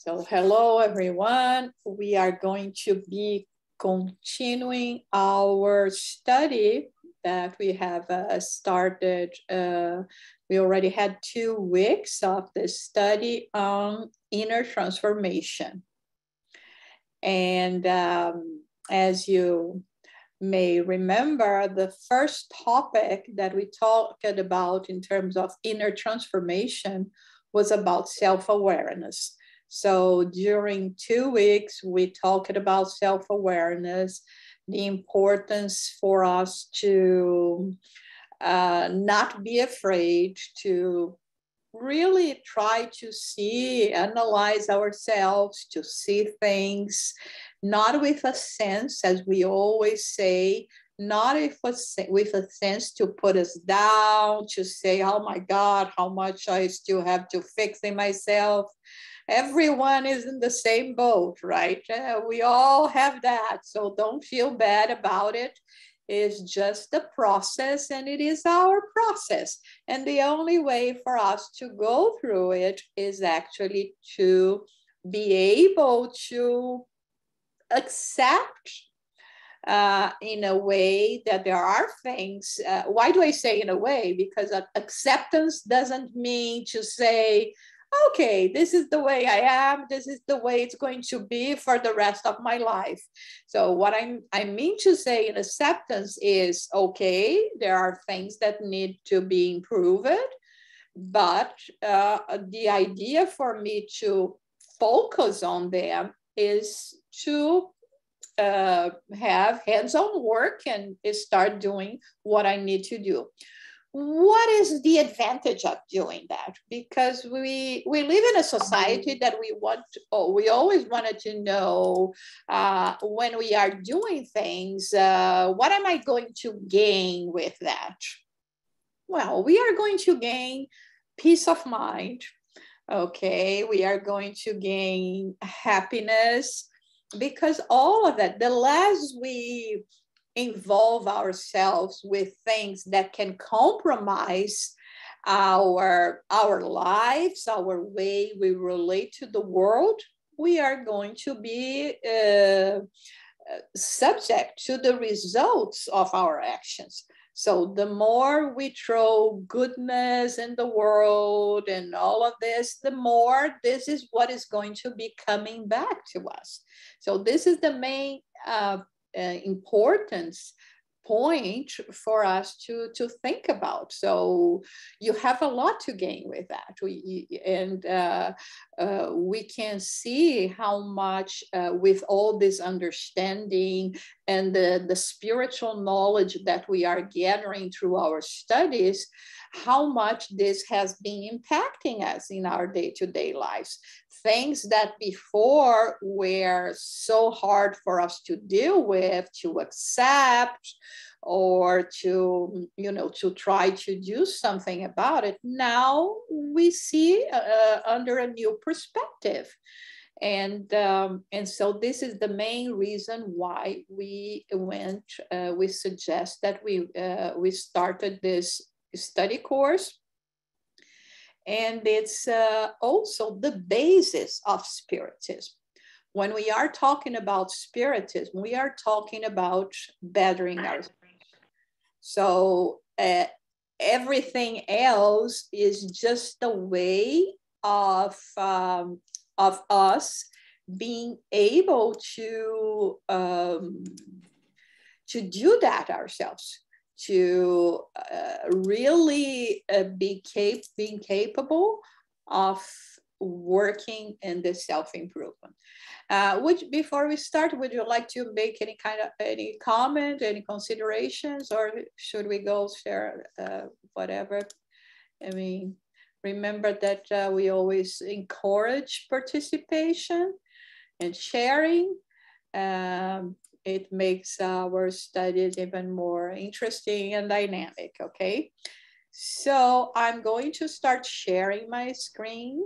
So hello everyone. We are going to be continuing our study that we have uh, started. Uh, we already had two weeks of the study on inner transformation. And um, as you may remember, the first topic that we talked about in terms of inner transformation was about self awareness. So during two weeks, we talked about self awareness, the importance for us to uh, not be afraid to really try to see, analyze ourselves, to see things, not with a sense, as we always say, not if a, with a sense to put us down, to say, oh my God, how much I still have to fix in myself. Everyone is in the same boat, right? Uh, we all have that. So don't feel bad about it. It's just a process and it is our process. And the only way for us to go through it is actually to be able to accept uh, in a way that there are things. Uh, why do I say in a way? Because acceptance doesn't mean to say, okay, this is the way I am, this is the way it's going to be for the rest of my life. So, what I, I mean to say in acceptance is okay, there are things that need to be improved, but uh, the idea for me to focus on them is to uh, have hands-on work and start doing what I need to do. What is the advantage of doing that? Because we we live in a society that we want. Oh, we always wanted to know uh, when we are doing things. Uh, what am I going to gain with that? Well, we are going to gain peace of mind. Okay, we are going to gain happiness because all of that, the less we involve ourselves with things that can compromise our our lives our way we relate to the world we are going to be uh, subject to the results of our actions so the more we throw goodness in the world and all of this, the more this is what is going to be coming back to us. So this is the main uh, importance point for us to to think about. So you have a lot to gain with that. We, and uh, uh, we can see how much uh, with all this understanding and the, the spiritual knowledge that we are gathering through our studies how much this has been impacting us in our day-to-day lives things that before were so hard for us to deal with, to accept, or to you know to try to do something about it now we see uh, under a new perspective. And um, and so this is the main reason why we went uh, we suggest that we uh, we started this study course and it's uh, also the basis of Spiritism. When we are talking about Spiritism, we are talking about bettering ourselves. So uh, everything else is just a way of, um, of us being able to, um, to do that ourselves to uh, really uh, be cap- being capable of working in the self-improvement. Uh, which before we start, would you like to make any kind of any comment, any considerations, or should we go share uh, whatever? I mean, remember that uh, we always encourage participation and sharing. Um, it makes our studies even more interesting and dynamic, okay? So I'm going to start sharing my screen.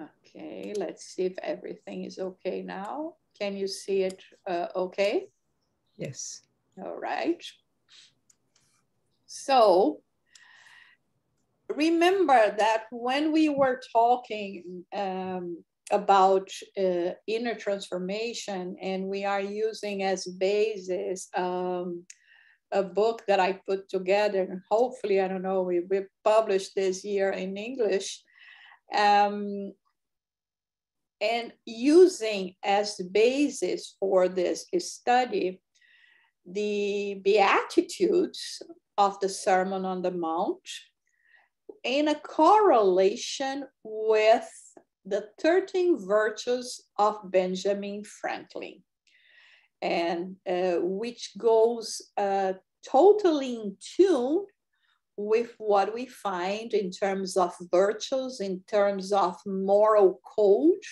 Okay, let's see if everything is okay now. Can you see it uh, okay? Yes. All right. So remember that when we were talking um, about uh, inner transformation and we are using as basis um, a book that I put together. Hopefully, I don't know, we, we published this year in English. Um, and using as the basis for this study the Beatitudes of the Sermon on the Mount in a correlation with the 13 virtues of Benjamin Franklin and uh, which goes uh, totally in tune with what we find in terms of virtues, in terms of moral code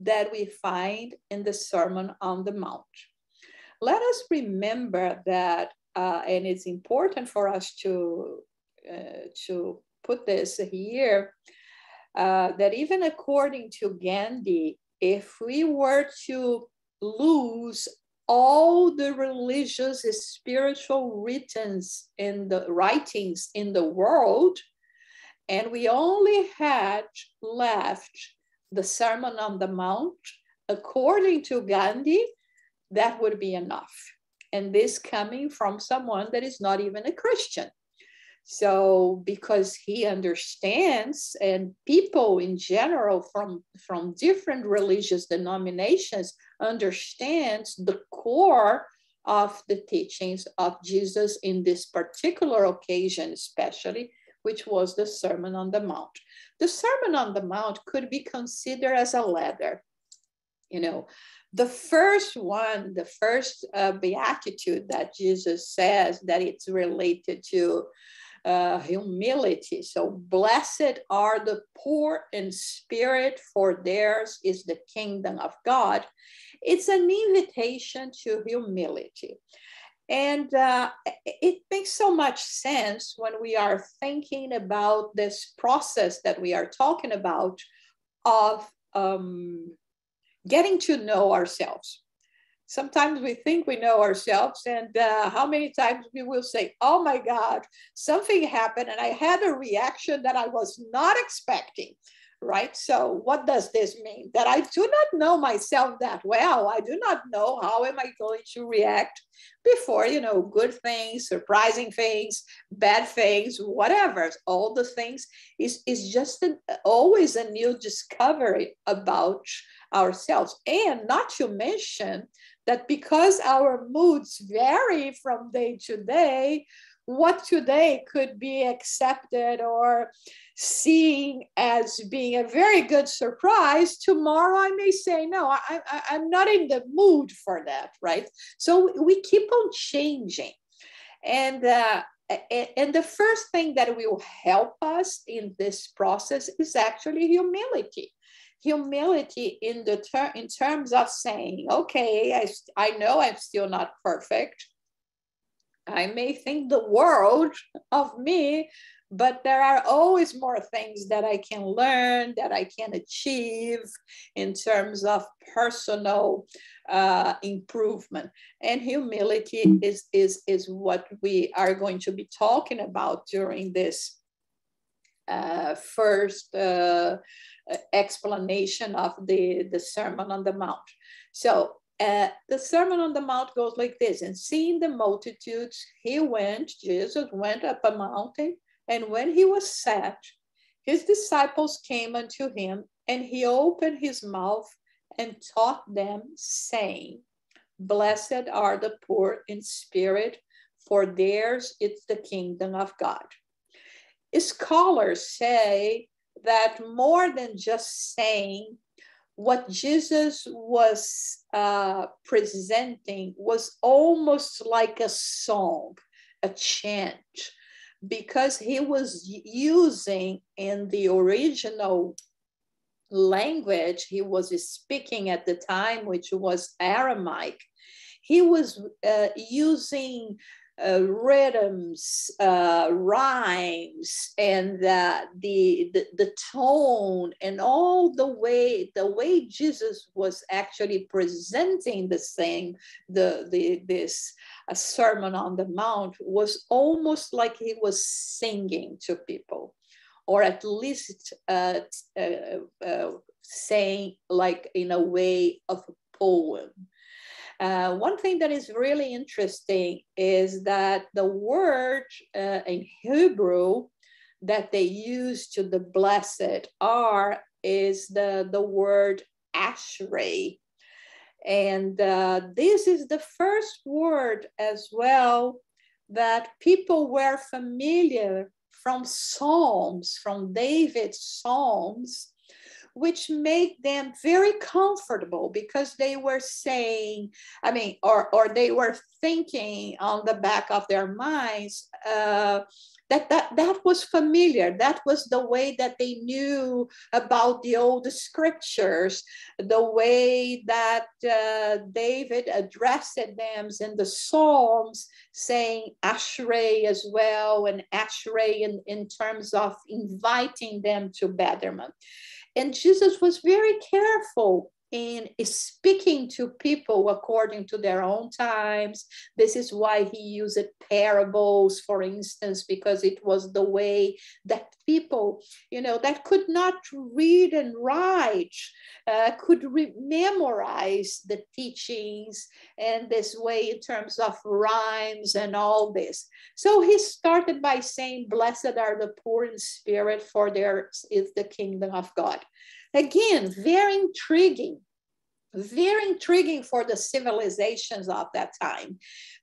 that we find in the Sermon on the Mount. Let us remember that, uh, and it's important for us to, uh, to put this here, uh, that even according to Gandhi, if we were to lose all the religious spiritual writings in the writings in the world and we only had left the sermon on the mount according to gandhi that would be enough. And this coming from someone that is not even a christian so because he understands and people in general from from different religious denominations understands the core of the teachings of jesus in this particular occasion especially which was the sermon on the mount. The sermon on the mount could be considered as a ladder you know the first one the first uh, beatitude that jesus says that it's related to uh, humility. So, blessed are the poor in spirit, for theirs is the kingdom of God. It's an invitation to humility. And uh, it makes so much sense when we are thinking about this process that we are talking about of um, getting to know ourselves sometimes we think we know ourselves and uh, how many times we will say oh my god something happened and i had a reaction that i was not expecting right? So what does this mean? That i do not know myself that well. I do not know how am i going to react before you know good things surprising things bad things whatever. All the things is is just an, always a new discovery about ourselves. And not to mention that because our moods vary from day to day, what today could be accepted or seen as being a very good surprise, tomorrow I may say, no, I, I, am not in the mood for that, right? So we keep on changing. And, uh, and the first thing that will help us in this process is actually humility humility in the ter- in terms of saying, okay, I, I know I'm still not perfect. I may think the world of me, but there are always more things that I can learn, that I can achieve in terms of personal uh, improvement. And humility is, is, is what we are going to be talking about during this uh, first uh, explanation of the, the Sermon on the Mount. So uh, the Sermon on the Mount goes like this And seeing the multitudes, he went, Jesus went up a mountain, and when he was sat, his disciples came unto him, and he opened his mouth and taught them, saying, Blessed are the poor in spirit, for theirs is the kingdom of God. Scholars say that more than just saying what Jesus was uh, presenting was almost like a song, a chant, because he was using in the original language he was speaking at the time, which was Aramaic. He was uh, using uh, rhythms, uh, rhymes, and uh, the, the the tone, and all the way the way Jesus was actually presenting the thing, the the this a Sermon on the Mount was almost like he was singing to people, or at least uh, uh, uh, saying like in a way of a poem. Uh, one thing that is really interesting is that the word uh, in Hebrew that they use to the blessed are is the, the word ashrei. And uh, this is the first word as well that people were familiar from Psalms, from David's Psalms, which made them very comfortable because they were saying, I mean, or, or they were thinking on the back of their minds, uh, that, that that was familiar. That was the way that they knew about the old scriptures the way that uh, david addressed them in the psalms saying ashrei as well and ashrei in, in terms of inviting them to betterment and jesus was very careful in speaking to people according to their own times. This is why he used parables, for instance, because it was the way that people, you know, that could not read and write, uh, could re- memorize the teachings and this way in terms of rhymes and all this. So he started by saying, Blessed are the poor in spirit, for theirs is the kingdom of God. Again, very intriguing, very intriguing for the civilizations of that time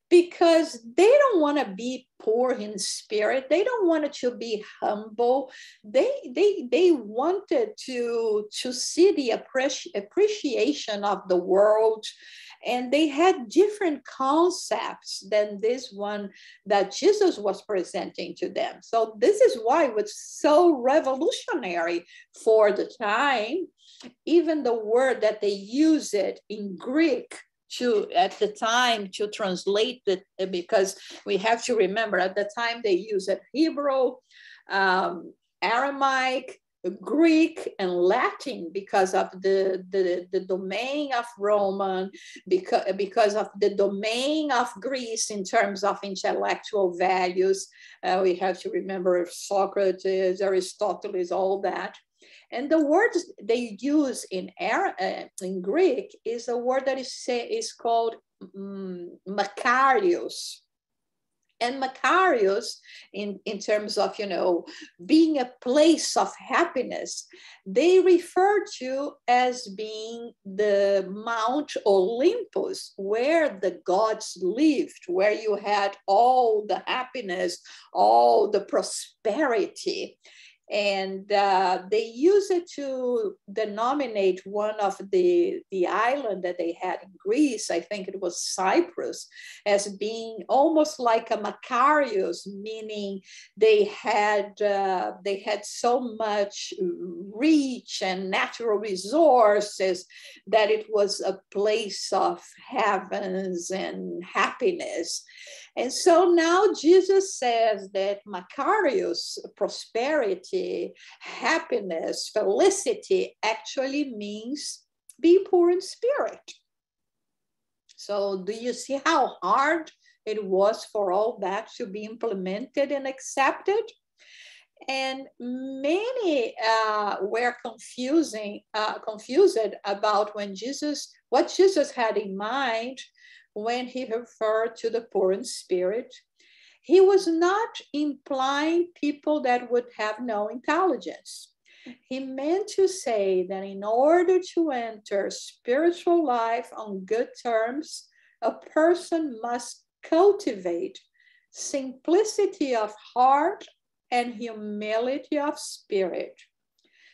because they don't want to be poor in spirit. They don't want it to be humble. They they they wanted to to see the appreci- appreciation of the world and they had different concepts than this one that jesus was presenting to them. So this is why it was so revolutionary for the time. Even the word that they use it in greek to at the time to translate it because we have to remember at the time they used hebrew um, aramaic Greek and Latin because of the, the, the domain of Roman, because, because of the domain of Greece in terms of intellectual values. Uh, we have to remember Socrates, Aristotle, all that. And the word they use in, uh, in Greek is a word that is, say, is called um, Makarios. And Makarios, in, in terms of, you know, being a place of happiness, they refer to as being the Mount Olympus, where the gods lived, where you had all the happiness, all the prosperity and uh, they use it to denominate one of the the island that they had in Greece. I think it was Cyprus, as being almost like a Makarios, meaning they had uh, they had so much reach and natural resources that it was a place of heavens and happiness. And so now Jesus says that Makarios, prosperity, happiness, felicity actually means be poor in spirit. So do you see how hard it was for all that to be implemented and accepted? And many uh, were confusing, uh, confused about when Jesus, what Jesus had in mind when he referred to the poor in spirit, he was not implying people that would have no intelligence. He meant to say that in order to enter spiritual life on good terms, a person must cultivate simplicity of heart and humility of spirit.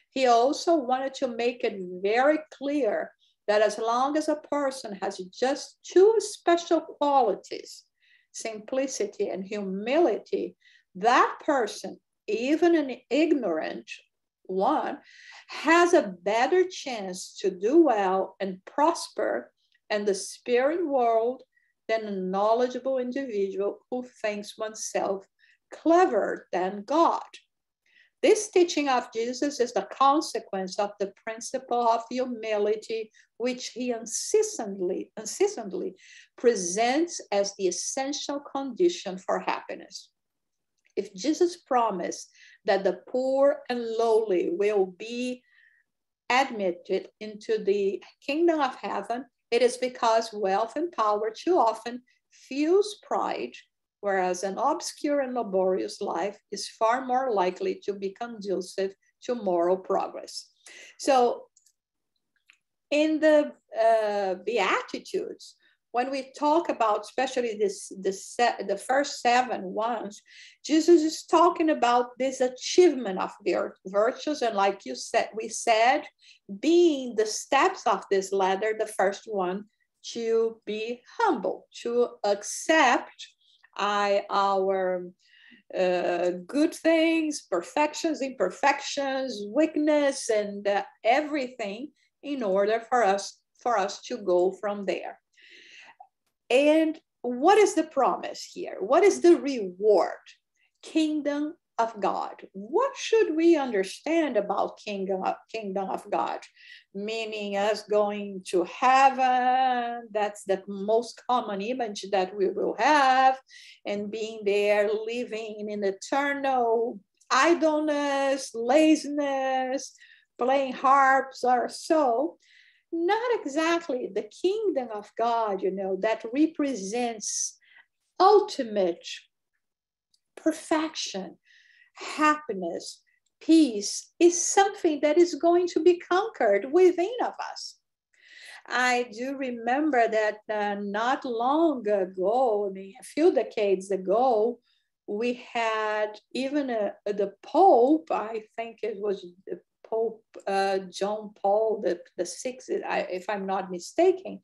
He also wanted to make it very clear that as long as a person has just two special qualities, simplicity and humility, that person, even an ignorant one, has a better chance to do well and prosper in the spirit world than a knowledgeable individual who thinks oneself clever than God. This teaching of Jesus is the consequence of the principle of humility, which he unceasingly, unceasingly presents as the essential condition for happiness. If Jesus promised that the poor and lowly will be admitted into the kingdom of heaven, it is because wealth and power too often fuels pride, whereas an obscure and laborious life is far more likely to be conducive to moral progress. So, in the uh, Beatitudes, when we talk about especially this, this the first seven ones jesus is talking about this achievement of their virtues and like you said we said being the steps of this ladder the first one to be humble to accept I, our uh, good things perfections imperfections weakness and uh, everything in order for us for us to go from there and what is the promise here? What is the reward? Kingdom of God. What should we understand about kingdom of, kingdom of God? Meaning us going to heaven, that's the most common image that we will have, and being there living in eternal idleness, laziness, playing harps or so not exactly the kingdom of God, you know, that represents ultimate perfection, happiness, peace, is something that is going to be conquered within of us. I do remember that uh, not long ago, I mean, a few decades ago, we had even a, the Pope, I think it was the Pope uh, John Paul the, the Sixth, if I'm not mistaken,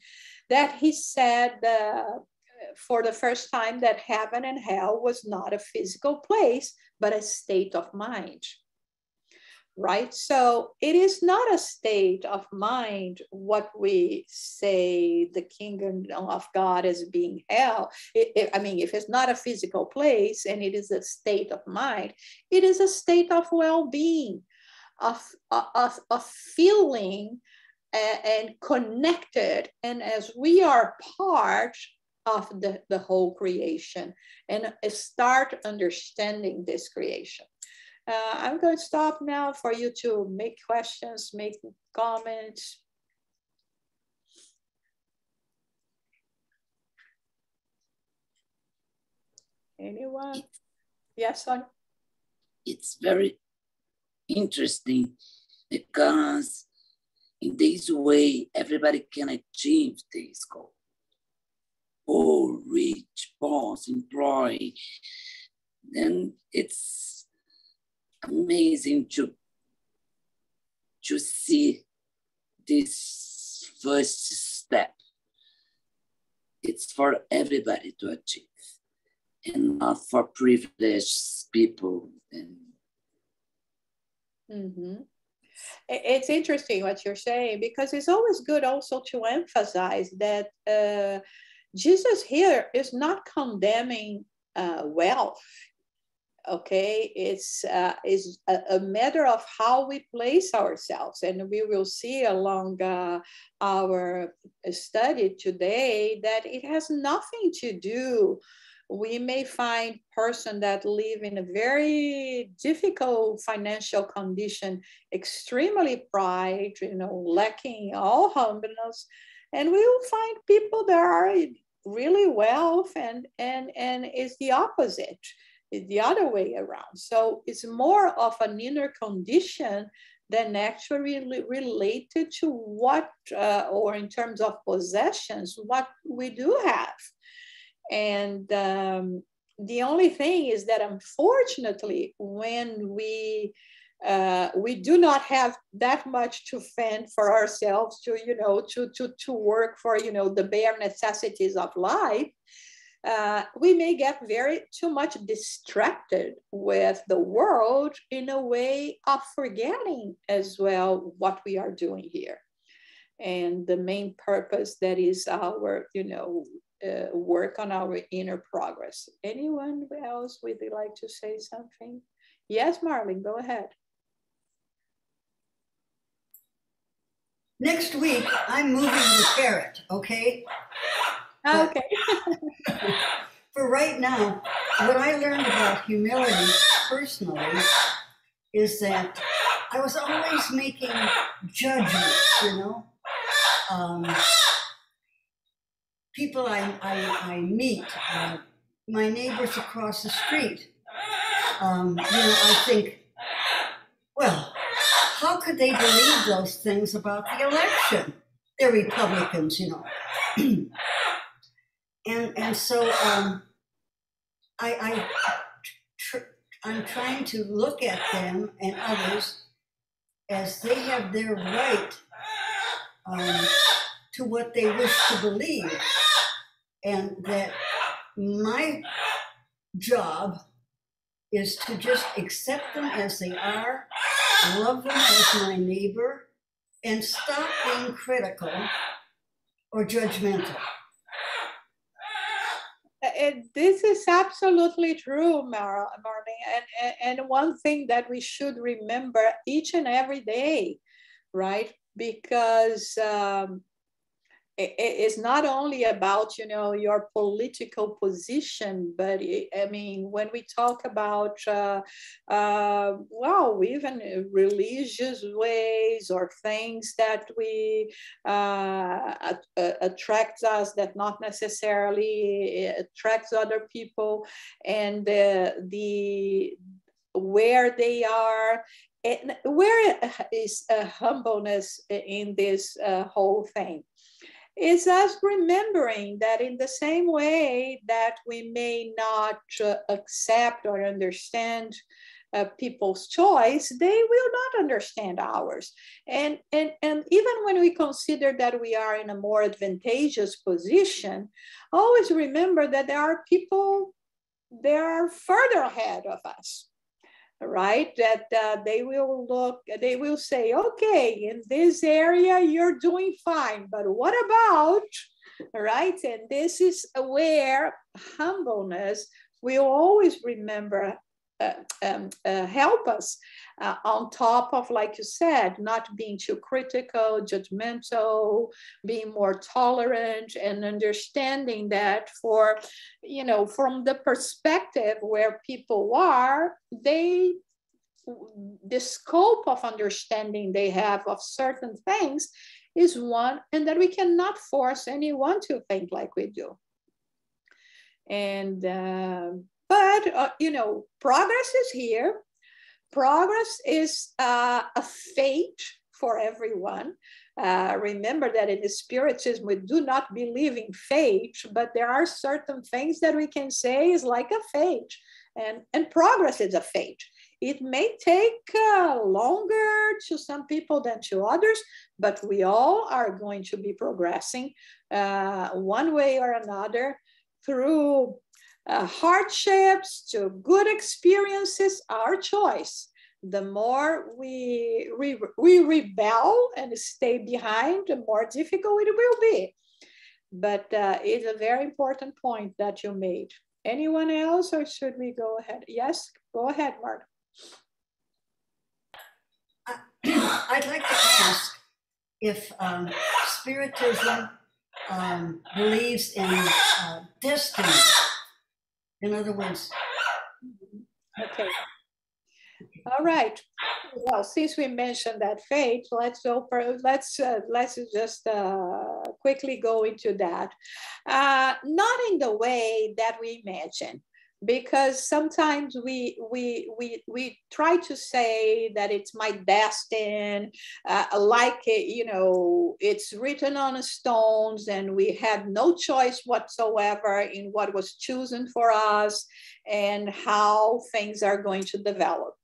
that he said uh, for the first time that heaven and hell was not a physical place, but a state of mind. Right? So it is not a state of mind what we say the kingdom of God as being hell. It, it, I mean, if it's not a physical place and it is a state of mind, it is a state of well being of, of, of feeling and connected. And as we are part of the, the whole creation and start understanding this creation. Uh, I'm going to stop now for you to make questions, make comments. Anyone? Yes, son? It's very interesting because in this way everybody can achieve this goal. Poor, rich, boss, employee. Then it's amazing to to see this first step. It's for everybody to achieve and not for privileged people and Mm-hmm. It's interesting what you're saying because it's always good also to emphasize that uh, Jesus here is not condemning uh, wealth. Okay, it's uh, is a, a, matter of how we place ourselves, and we will see along uh, our study today that it has nothing to do we may find person that live in a very difficult financial condition, extremely pride, you know, lacking all humbleness. And we will find people that are really wealth and and and it's the opposite it's the other way around. So it's more of an inner condition than actually related to what uh, or in terms of possessions what we do have. And um, the only thing is that unfortunately, when we uh, we do not have that much to fend for ourselves to you know to to to work for you know the bare necessities of life uh, we may get very too much distracted with the world in a way of forgetting as well what we are doing here and the main purpose that is our you know uh, work on our inner progress. Anyone else would like to say something? Yes, Marlene, go ahead. Next week, I'm moving the carrot, okay? Okay. For right now, what I learned about humility personally is that I was always making judgments, you know. Um, people I, I, I meet, uh, my neighbors across the street, um, you know, I think, how could they believe those things about the election? They're Republicans, you know. and and so um, I, I tr- I'm trying to look at them and others as they have their right um, to what they wish to believe, and that my job is to just accept them as they are, love them as my neighbor, and stop being critical or judgmental. And this is absolutely true, Mar- Marlene. And, and, and one thing that we should remember each and every day, right? Because um, it's not only about you know your political position but it, i mean when we talk about uh, uh, well even religious ways or things that we uh, attracts us that not necessarily attracts other people and the, the where they are. And where is humbleness in this uh, whole thing is us remembering that in the same way that we may not uh, accept or understand uh, people's choice, they will not understand ours. And, and, and even when we consider that we are in a more advantageous position, always remember that there are people, they are further ahead of us right? That uh, they will look, they will say, okay, in this area, you're doing fine, but what about, right? And this is where humbleness will always remember uh, um, uh, help us uh, on top of, like you said, not being too critical, judgmental, being more tolerant, and understanding that for, you know, from the perspective where people are, they the scope of understanding they have of certain things is one, and that we cannot force anyone to think like we do. And uh, but, uh, you know, progress is here. Progress is uh, a fate for everyone. Uh, remember that in Spiritism, we do not believe in fate, but there are certain things that we can say is like a fate. And, and progress is a fate. It may take uh, longer to some people than to others, but we all are going to be progressing uh, one way or another through uh, hardships to good experiences, our choice. The more we, we, we rebel and stay behind, the more difficult it will be. But uh, it's a very important point that you made. Anyone else, or should we go ahead? Yes, go ahead, Mark. I'd like to ask if um, Spiritism um, believes in uh, destiny in other words. Okay. All right. Well, since we mentioned that fate, let's open, let's uh, let's just uh, quickly go into that. Uh, not in the way that we imagine because sometimes we we we we try to say that it's my destiny uh, like it, you know it's written on stones and we had no choice whatsoever in what was chosen for us and how things are going to develop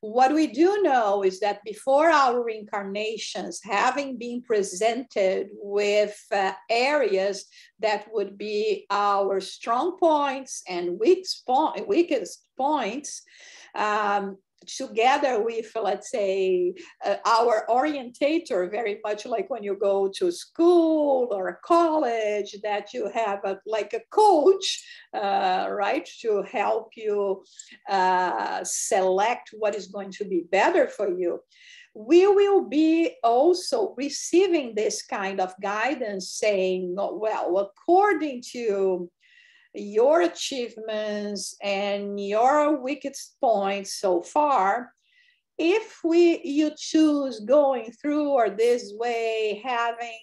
what we do know is that before our reincarnations, having been presented with uh, areas that would be our strong points and weak point, weakest points, um, together with, let's say, uh, our orientator, very much like when you go to school or college, that you have a, like a coach, uh, right, to help you uh, select what is going to be better for you. We will be also receiving this kind of guidance saying, well, according to your achievements and your weakest points so far, if we you choose going through or this way having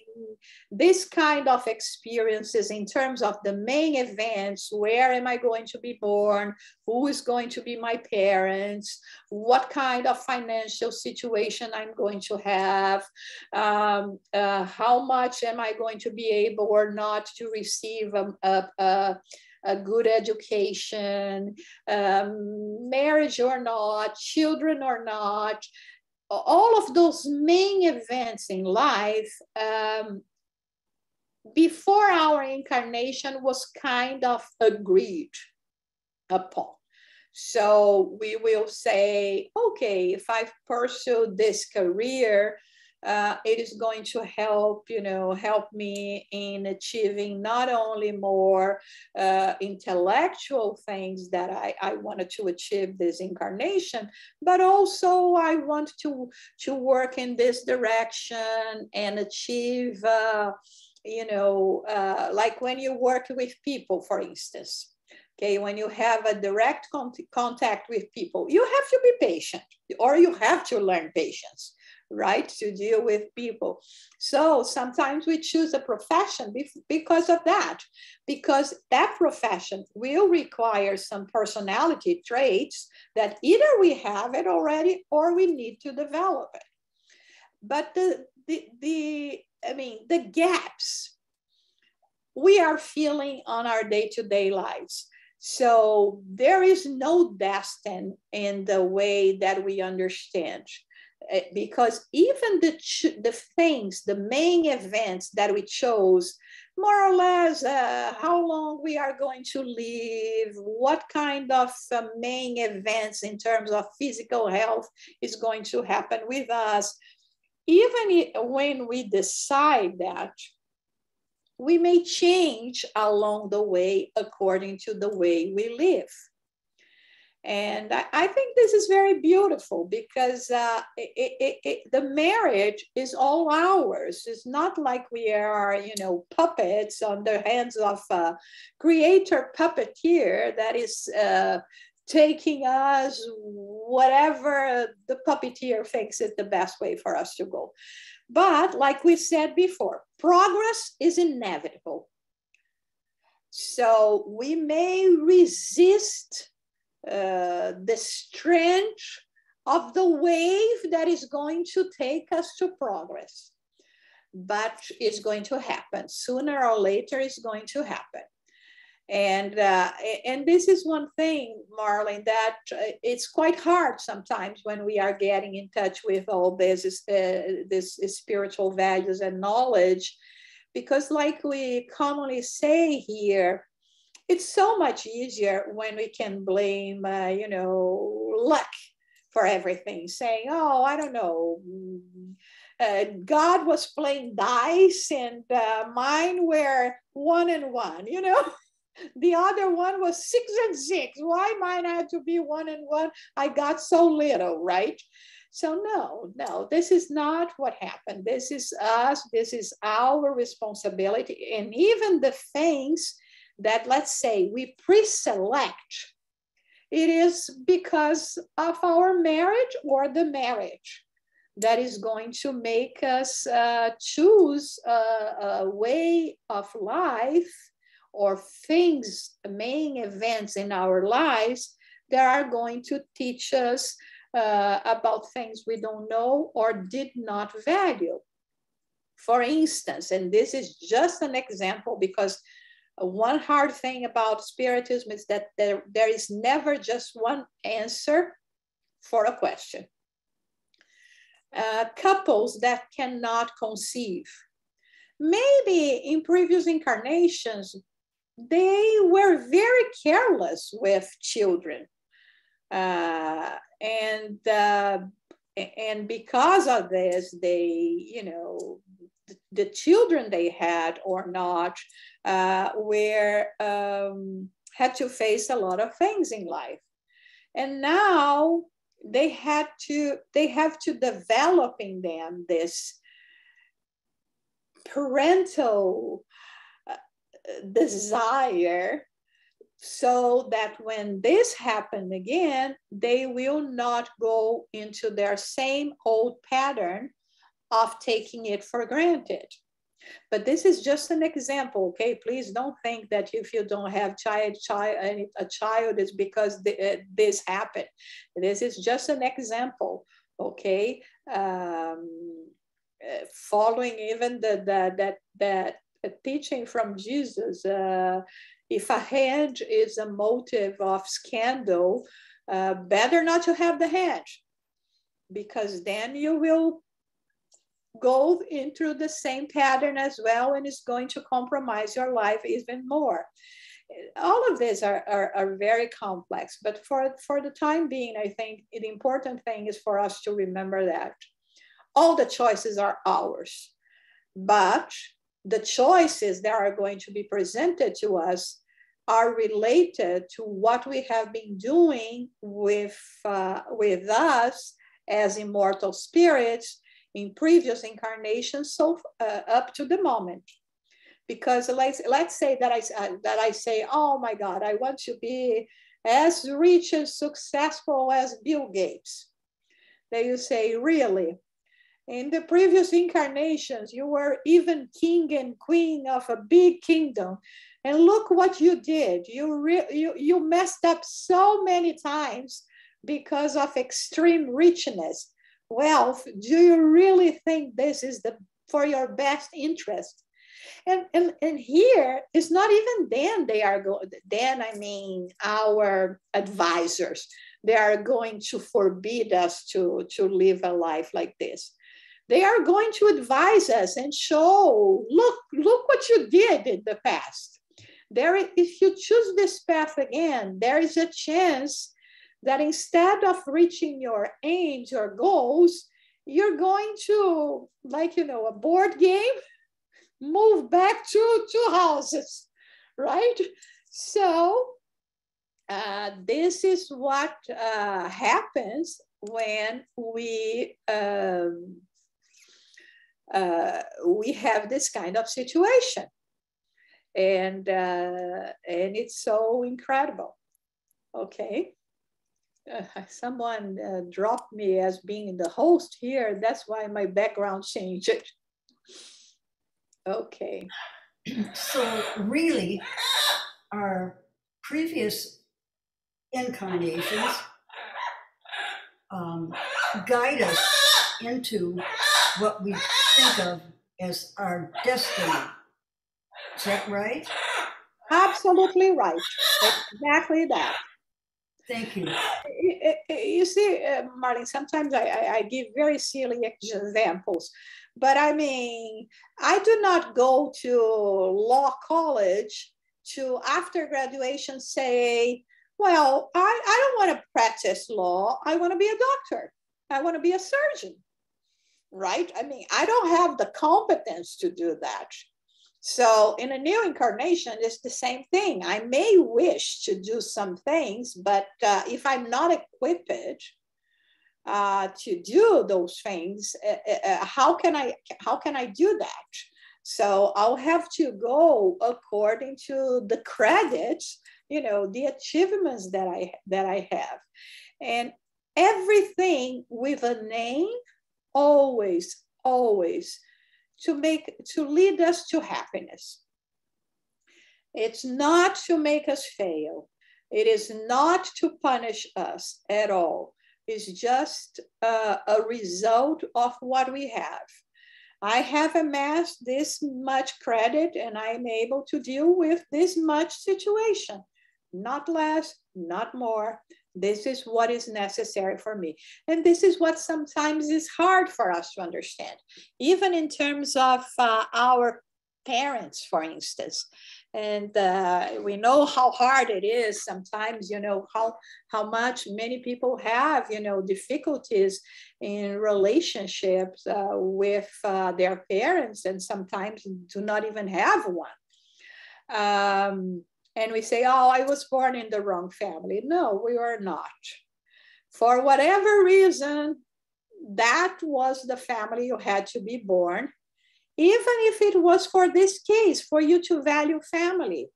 this kind of experiences in terms of the main events where am i going to be born? Who is going to be my parents? What kind of financial situation i'm going to have? Um, uh, how much am i going to be able or not to receive a, a, a a good education, um, marriage or not, children or not, all of those main events in life um, before our incarnation was kind of agreed upon. So we will say, okay, if I pursue this career, uh, it is going to help, you know, help me in achieving not only more uh, intellectual things that I, I wanted to achieve this incarnation, but also I want to, to work in this direction and achieve, uh, you know, uh, like when you work with people, for instance. Okay, when you have a direct contact with people, you have to be patient or you have to learn patience right, to deal with people. So sometimes we choose a profession because of that, because that profession will require some personality traits that either we have it already or we need to develop it. But the, the, the I mean, the gaps we are feeling on our day to day lives. So there is no destiny in the way that we understand. Eh, because even the, the things, the main events that we chose, more or less uh, how long we are going to live, what kind of uh, main events in terms of physical health is going to happen with us. Even when we decide that, we may change along the way according to the way we live. And I, I, think this is very beautiful because uh, it, it, it, the marriage is all ours. It's not like we are, you know, puppets on the hands of a creator puppeteer that is uh, taking us whatever the puppeteer thinks is the best way for us to go. But like we said before, progress is inevitable. So we may resist uh, the strength of the wave that is going to take us to progress. But it's going to happen sooner or later. It's going to happen, and uh, and this is one thing, Marlene, that uh, it's quite hard sometimes when we are getting in touch with all this uh, this spiritual values and knowledge, because like we commonly say here, it's so much easier when we can blame, uh, you know, luck for everything, saying, oh, I don't know, mm, uh, God was playing dice and uh, mine were one and one, you know? the other one was six and six. Why mine had to be one and one? I got so little, right? So, no, no, this is not what happened. This is us, this is our responsibility. And even the things that let's say we pre-select, it is because of our marriage or the marriage that is going to make us uh, choose a, a, way of life or things, main events in our lives that are going to teach us uh, about things we don't know or did not value. For instance, and this is just an example because one hard thing about spiritism is that there, there is never just one answer for a question. Uh, couples that cannot conceive. Maybe in previous incarnations, they were very careless with children. Uh, and uh, and because of this, they, you know, the children they had or not uh, were um, had to face a lot of things in life. And now they had to they have to develop in them this parental uh, desire so that when this happened again, they will not go into their same old pattern of taking it for granted. But this is just an example, okay? Please don't think that if you don't have child, child a child is because uh, this happened. This is just an example, okay? Um, uh, following even the, the that that teaching from Jesus, uh, if a hedge is a motive of scandal, uh, better not to have the hedge, because then you will go into the same pattern as well and it's going to compromise your life even more. All of these are, are, are, very complex but for, for the time being i think the important thing is for us to remember that all the choices are ours but the choices that are going to be presented to us are related to what we have been doing with, uh, with us as immortal spirits in previous incarnations so uh, up to the moment. Because let's let's say that I uh, that I say oh my god I want to be as rich and successful as Bill Gates. Then you say really? In the previous incarnations you were even king and queen of a big kingdom. And look what you did. You re- you you messed up so many times because of extreme richness wealth, do you really think this is the for your best interest? And, and, and here it's not even then they are going, then I mean our advisors, they are going to forbid us to, to live a life like this. They are going to advise us and show, look, look what you did in the past. There, if you choose this path again, there is a chance that instead of reaching your aims or goals, you're going to, like, you know, a board game, move back to two houses, right? So uh, this is what uh, happens when we um, uh, we have this kind of situation, and uh, and it's so incredible. Okay uh, someone uh, dropped me as being the host here. That's why my background changed. Okay. So really, our previous incarnations um, guide us into what we think of as our destiny. Is that right? Absolutely right. Exactly that. Thank you. You see, uh, Marlene, sometimes I, I, I give very silly examples, but I mean, I do not go to law college to, after graduation, say, well, I, I don't want to practice law. I want to be a doctor. I want to be a surgeon, right? I mean, I don't have the competence to do that. So in a new incarnation, it's the same thing. I may wish to do some things, but uh, if I'm not equipped uh, to do those things, uh, uh, uh, how can I how can I do that? So I'll have to go according to the credits, you know, the achievements that I that I have, and everything with a name always always to make to lead us to happiness. It's not to make us fail. It is not to punish us at all. It's just uh, a result of what we have. I have amassed this much credit and I'm able to deal with this much situation, not less, not more. This is what is necessary for me. And this is what sometimes is hard for us to understand, even in terms of uh, our parents, for instance. And uh, we know how hard it is sometimes, you know, how, how much many people have, you know, difficulties in relationships uh, with uh, their parents and sometimes do not even have one. Um, and we say, oh, I was born in the wrong family. No, we were not. For whatever reason, that was the family you had to be born, even if it was for this case, for you to value family.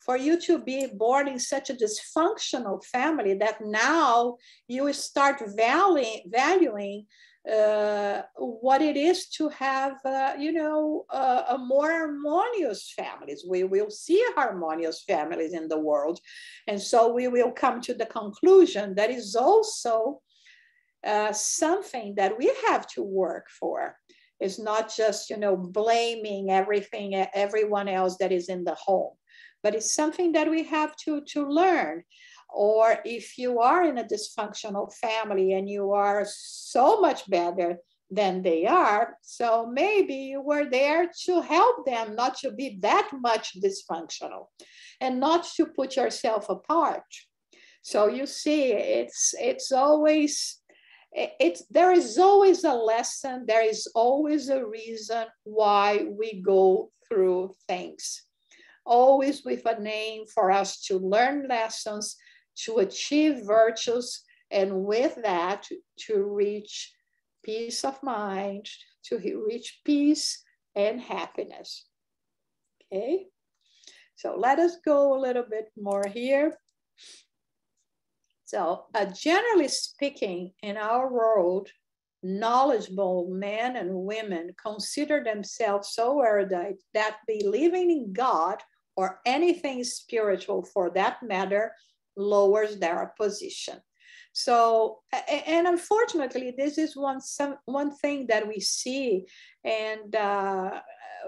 For you to be born in such a dysfunctional family that now you start valuing, valuing uh, what it is to have, uh, you know, uh, a more harmonious families. We will see harmonious families in the world. And so we will come to the conclusion that is also uh, something that we have to work for. It's not just, you know, blaming everything, everyone else that is in the home but it's something that we have to, to learn. Or if you are in a dysfunctional family and you are so much better than they are, so maybe you were there to help them not to be that much dysfunctional and not to put yourself apart. So you see, it's it's always it's there is always a lesson there is always a reason why we go through things always with a name for us to learn lessons, to achieve virtues, and with that, to reach peace of mind, to reach peace and happiness. Okay, so let us go a little bit more here. So, uh, generally speaking, in our world, knowledgeable men and women consider themselves so erudite that believing in God or anything spiritual for that matter lowers their position. So, and unfortunately, this is one some, one thing that we see, and uh,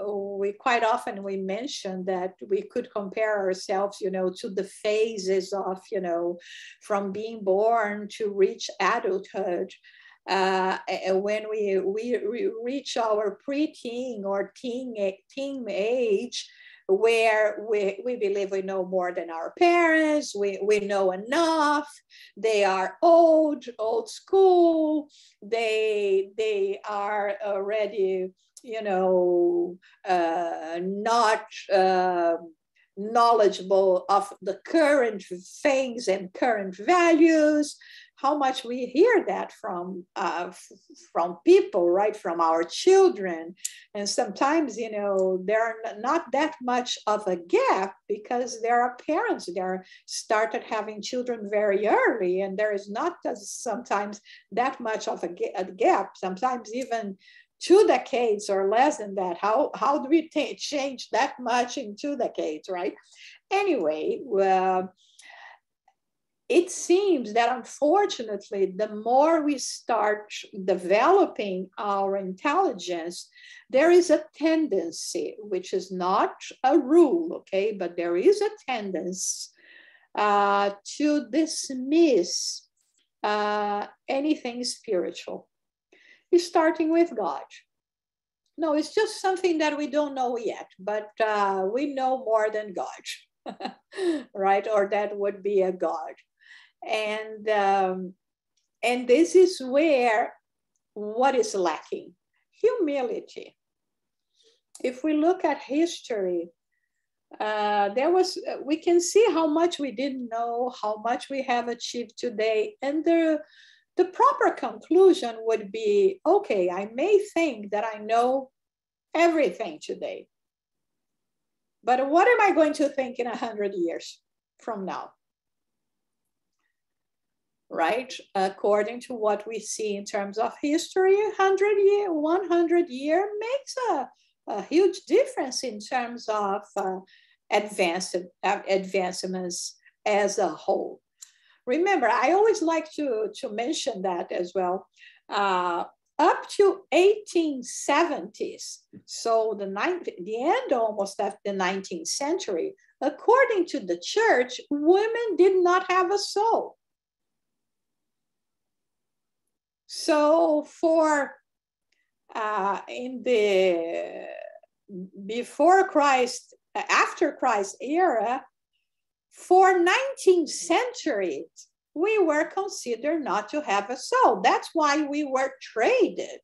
we quite often we mention that we could compare ourselves, you know, to the phases of, you know, from being born to reach adulthood. Uh, when we, we, reach our preteen or teen, teen age, where we, we believe we know more than our parents, we, we know enough, they are old, old school, they, they are already, you know, uh, not uh, knowledgeable of the current things and current values how much we hear that from uh, from people right from our children. And sometimes you know there are not that much of a gap because there are parents that are started having children very early and there is not sometimes that much of a, gap. Sometimes even two decades or less than that. How how do we change that much in two decades right? Anyway uh, it seems that unfortunately, the more we start developing our intelligence, there is a tendency, which is not a rule, okay, but there is a tendency uh, to dismiss uh, anything spiritual. Starting with God. No, it's just something that we don't know yet, but uh, we know more than God, right? Or that would be a God and um, and this is where what is lacking? Humility. If we look at history uh, there was we can see how much we didn't know how much we have achieved today and the the proper conclusion would be okay i may think that i know everything today. But what am i going to think in a hundred years from now right? According to what we see in terms of history, 100 year, 100 year makes a, a huge difference in terms of uh, advance, uh, advancements as a whole. Remember, I always like to, to mention that as well. Uh, up to 1870s, so the, ninth, the end almost of the 19th century, according to the church, women did not have a soul. So for uh, in the before Christ, after Christ era, for 19th century, we were considered not to have a soul. That's why we were traded.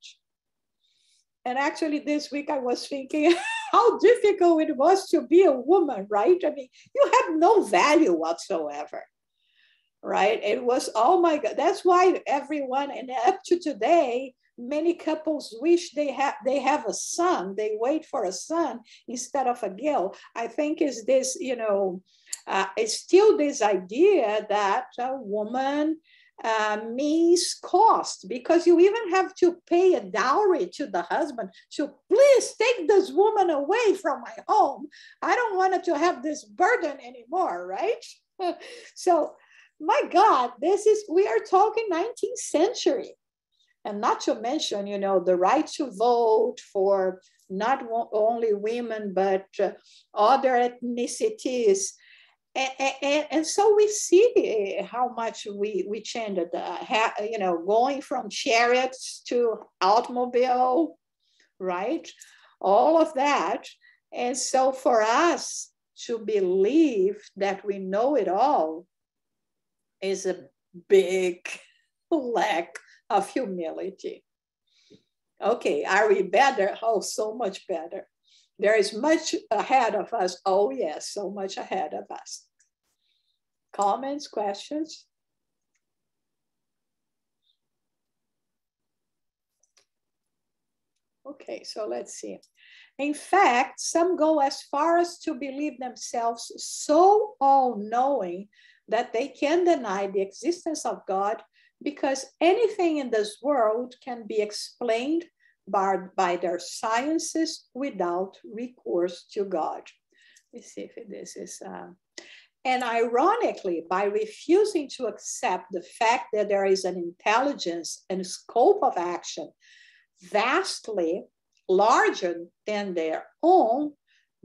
And actually, this week I was thinking how difficult it was to be a woman, right? I mean, you have no value whatsoever right? It was, oh my God, that's why everyone, and up to today, many couples wish they have they have a son they wait for a son instead of a girl. I think is this you know uh, it's still this idea that a woman uh, means cost because you even have to pay a dowry to the husband so please take this woman away from my home. I don't want to have this burden anymore right? So my god this is we are talking 19th century and not to mention, you know, the right to vote for not only women, but uh, other ethnicities. And, and, and, so we see how much we, we changed, uh, you know, going from chariots to automobile, right? All of that. And so for us to believe that we know it all is a big lack of humility. Okay, are we better? Oh, so much better. There is much ahead of us. Oh, yes, so much ahead of us. Comments, questions? Okay, so let's see. In fact, some go as far as to believe themselves so all knowing that they can deny the existence of God because anything in this world can be explained by, by their sciences without recourse to God. Let's see if this is. Uh... and ironically, by refusing to accept the fact that there is an intelligence and scope of action vastly larger than their own,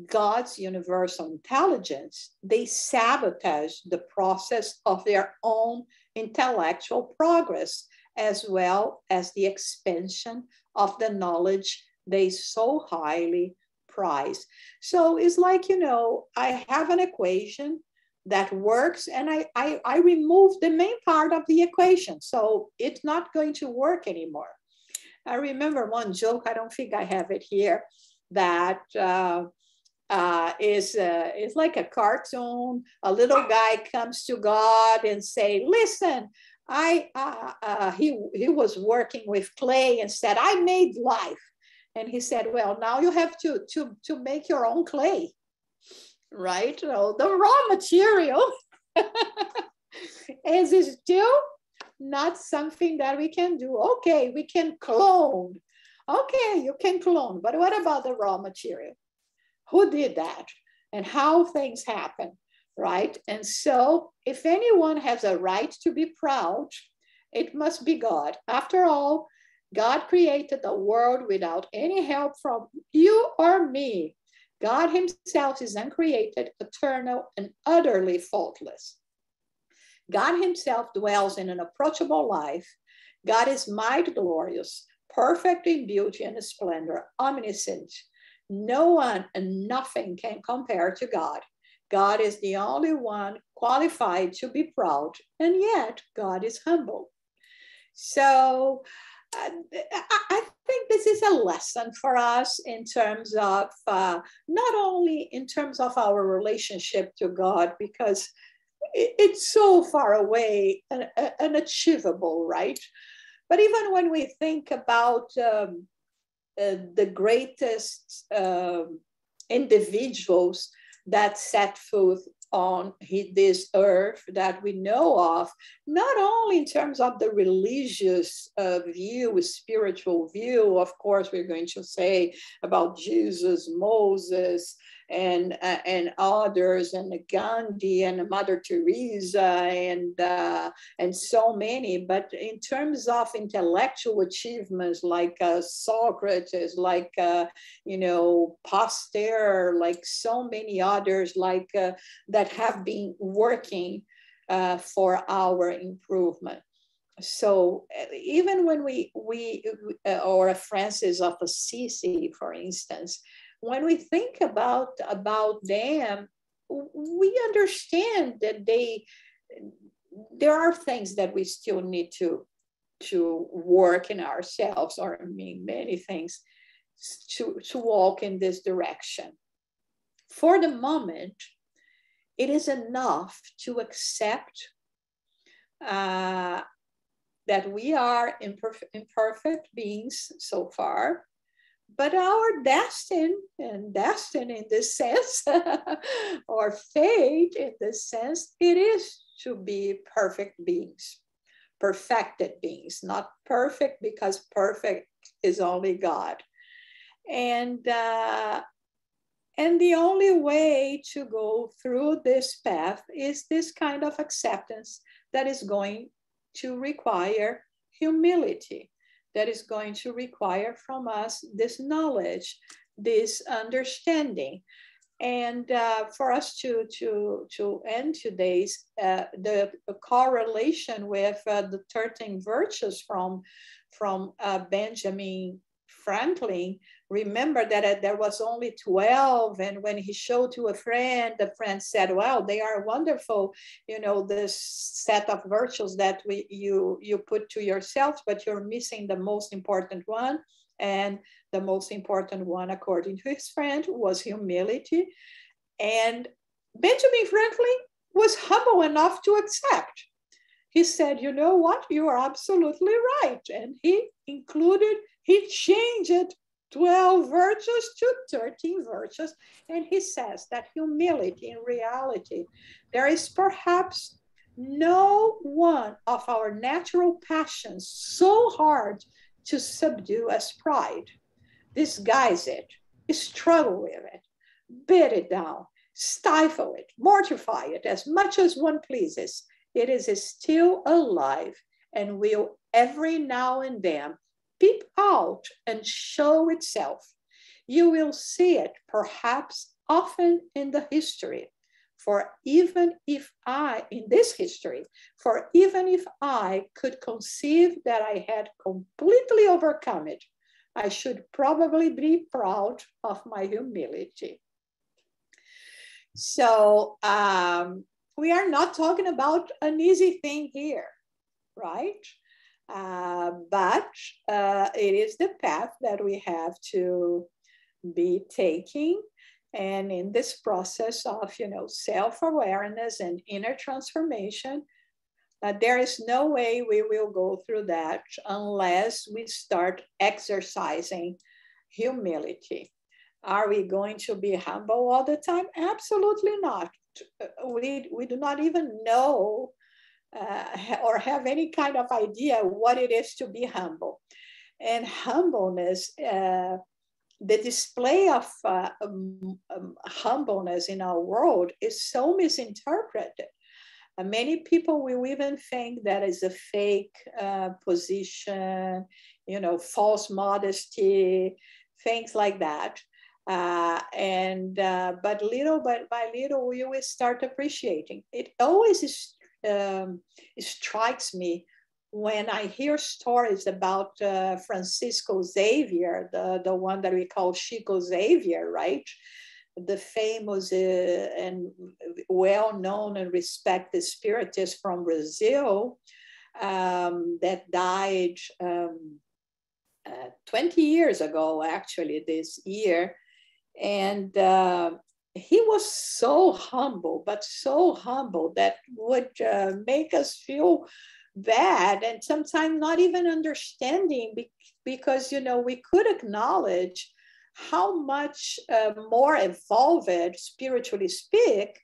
God's universal intelligence, they sabotage the process of their own intellectual progress, as well as the expansion of the knowledge they so highly prize. So it's like, you know, I have an equation that works and I, I, I remove the main part of the equation. So it's not going to work anymore. I remember one joke, I don't think I have it here, that uh, uh, is uh, is like a cartoon. A little guy comes to God and say, "Listen, I uh, uh, he he was working with clay and said, I made life." And he said, "Well, now you have to to to make your own clay, right? So the raw material is still not something that we can do. Okay, we can clone. Okay, you can clone, but what about the raw material? Who did that and how things happen, right? And so, if anyone has a right to be proud, it must be God. After all, God created the world without any help from you or me. God Himself is uncreated, eternal, and utterly faultless. God Himself dwells in an approachable life. God is might glorious, perfect in beauty and splendor, omniscient, no one and nothing can compare to God. God is the only one qualified to be proud, and yet God is humble. So uh, I think this is a lesson for us in terms of uh, not only in terms of our relationship to God, because it's so far away and unachievable, right? But even when we think about um, uh, the greatest uh, individuals that set foot on this earth that we know of, not only in terms of the religious uh, view, spiritual view, of course, we're going to say about Jesus, Moses, and uh, and others and Gandhi and Mother Teresa and uh, and so many. But in terms of intellectual achievements like uh, Socrates, like uh, you know Pasteur, like so many others, like uh, that have been working uh, for our improvement so even when we we or a Francis of Assisi, for instance, when we think about about them, we understand that they there are things that we still need to to work in ourselves, or I mean many things to, to walk in this direction. For the moment, it is enough to accept uh, that we are imperfect, imperfect beings so far, but our destiny and destiny in this sense, or fate in this sense, it is to be perfect beings, perfected beings, not perfect because perfect is only God. And uh, and the only way to go through this path is this kind of acceptance that is going to require humility, that is going to require from us this knowledge, this understanding. And uh, for us to, to, to end today's, uh, the, correlation with uh, the 13 virtues from, from uh, Benjamin Franklin, remember that uh, there was only 12 and when he showed to a friend the friend said well they are wonderful you know this set of virtues that we you you put to yourself but you're missing the most important one and the most important one according to his friend was humility. And benjamin franklin was humble enough to accept. He said you know what? You are absolutely right and he included he changed it 12 virtues to 13 virtues. And he says that humility in reality, there is perhaps no one of our natural passions so hard to subdue as pride. Disguise it, struggle with it, beat it down, stifle it, mortify it as much as one pleases. It is still alive and will every now and then peep out and show itself. You will see it perhaps often in the history. For even if I, in this history, for even if I could conceive that I had completely overcome it, I should probably be proud of my humility. So um, we are not talking about an easy thing here, right? Uh, but uh, it is the path that we have to be taking. And in this process of, you know, self-awareness and inner transformation, uh, there is no way we will go through that unless we start exercising humility. Are we going to be humble all the time? Absolutely not. We, we do not even know uh, or have any kind of idea what it is to be humble. And humbleness, uh, the display of uh, um, um, humbleness in our world is so misinterpreted. Uh, many people will even think that is a fake uh, position, you know, false modesty, things like that. Uh, and uh, but little by, little we will start appreciating it always um, strikes me when I hear stories about uh, Francisco Xavier, the, the one that we call Chico Xavier, right? The famous uh, and well known and respected spiritist from Brazil um, that died um, uh, 20 years ago, actually, this year. And uh, he was so humble, but so humble that would uh, make us feel bad and sometimes not even understanding because, you know, we could acknowledge how much uh, more evolved, spiritually speak,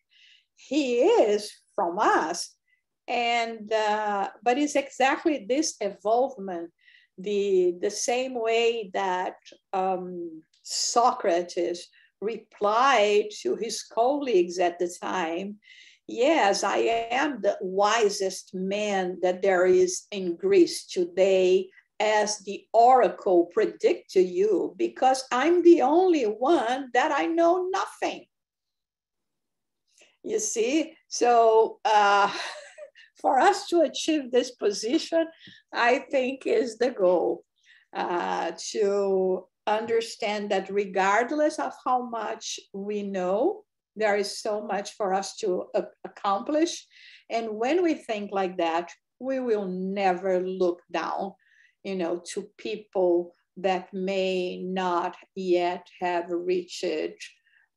he is from us. And, uh, but it's exactly this evolvement, the, the same way that um, Socrates replied to his colleagues at the time, Yes, I am the wisest man that there is in Greece today, as the oracle predict to you, because I'm the only one that I know nothing. You see, so uh, for us to achieve this position, I think is the goal uh, to understand that regardless of how much we know, there is so much for us to accomplish. And when we think like that, we will never look down, you know, to people that may not yet have reached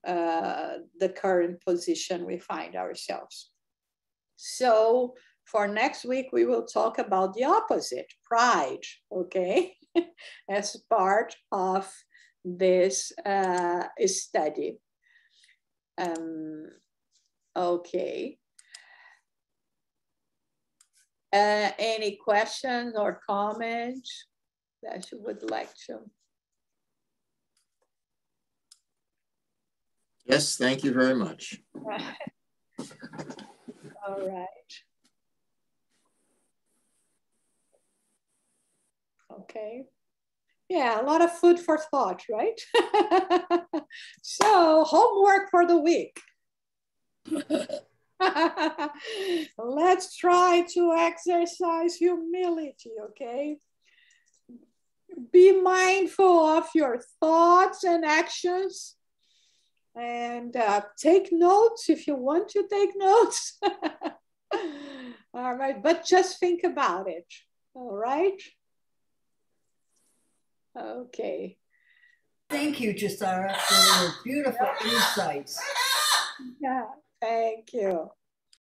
uh, the current position we find ourselves. So for next week, we will talk about the opposite, pride, okay, as part of this uh, study. Um, okay. Uh, any questions or comments that you would like to? Yes, thank you very much. All right. Okay. Yeah, a lot of food for thought, right? so, homework for the week. Let's try to exercise humility, okay? Be mindful of your thoughts and actions and uh, take notes if you want to take notes. all right, but just think about it. All right. Okay. Thank you, Jussara, for your beautiful insights. Yeah, thank you.